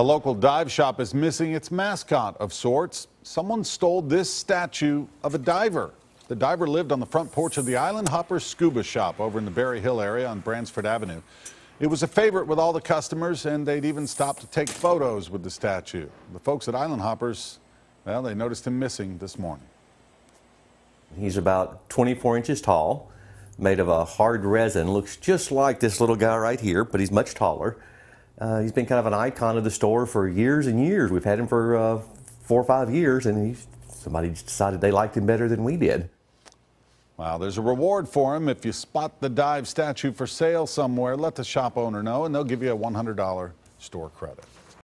A local dive shop is missing its mascot of sorts. Someone stole this statue of a diver. The diver lived on the front porch of the Island Hopper Scuba Shop over in the Berry Hill area on Bransford Avenue. It was a favorite with all the customers, and they'd even stop to take photos with the statue. The folks at Island Hoppers, well, they noticed him missing this morning. He's about 24 inches tall, made of a hard resin. Looks just like this little guy right here, but he's much taller. Uh, he's been kind of an icon of the store for years and years. We've had him for uh, four or five years, and somebody decided they liked him better than we did. Wow, there's a reward for him. If you spot the dive statue for sale somewhere, let the shop owner know, and they'll give you a $100 store credit.